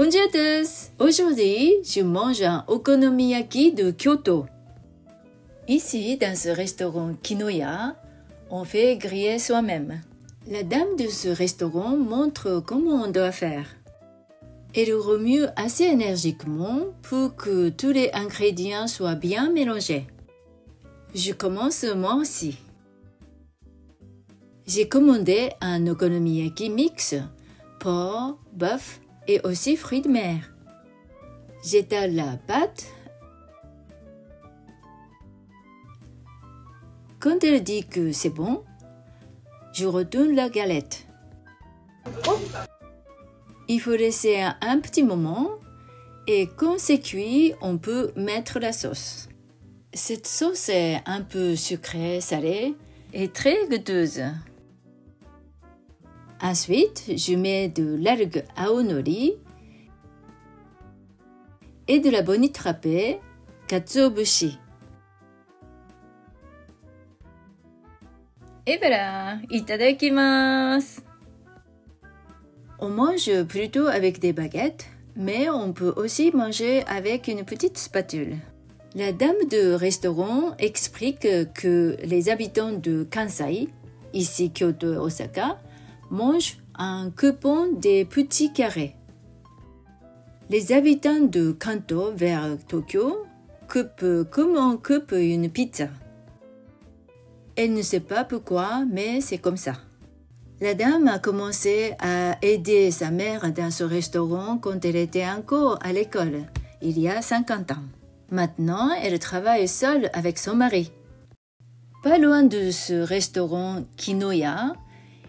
Bonjour à tous. Aujourd'hui, je mange un okonomiyaki de Kyoto. Ici, dans ce restaurant Kinoya, on fait griller soi-même. La dame de ce restaurant montre comment on doit faire. Elle remue assez énergiquement pour que tous les ingrédients soient bien mélangés. Je commence moi aussi. J'ai commandé un okonomiyaki mix, porc, bœuf et aussi fruits de mer. J'étale la pâte. Quand elle dit que c'est bon, je retourne la galette. Il faut laisser un, petit moment et quand c'est cuit, on peut mettre la sauce. Cette sauce est un peu sucrée, salée et très goûteuse. Ensuite, je mets de l'algue aonori et de la bonite râpée, katsuobushi. Et voilà, itadakimasu. On mange plutôt avec des baguettes, mais on peut aussi manger avec une petite spatule. La dame de restaurant explique que les habitants de Kansai, ici Kyoto et Osaka, mangent en coupant des petits carrés. Les habitants de Kanto vers Tokyo coupent comme on coupe une pizza. Elle ne sait pas pourquoi, mais c'est comme ça. La dame a commencé à aider sa mère dans ce restaurant quand elle était encore à l'école, il y a 50 ans. Maintenant, elle travaille seule avec son mari. Pas loin de ce restaurant Kinoya,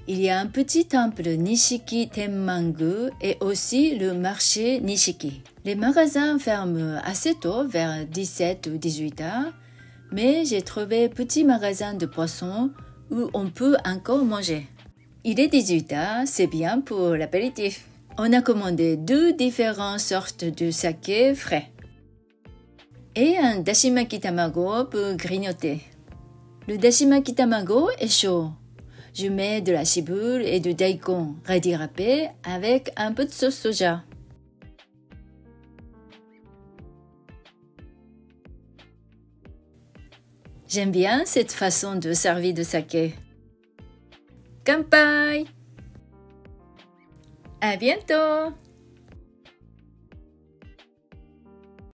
il y a un petit temple Nishiki Tenmangu et aussi le marché Nishiki. Les magasins ferment assez tôt, vers 17 ou 18 heures, mais j'ai trouvé petit magasin de poissons où on peut encore manger. Il est 18 heures, c'est bien pour l'apéritif. On a commandé deux différentes sortes de saké frais et un dashimaki tamago pour grignoter. Le dashimaki tamago est chaud. Je mets de la ciboule et du daikon râpé avec un peu de sauce soja. J'aime bien cette façon de servir de saké. Kanpai! À bientôt!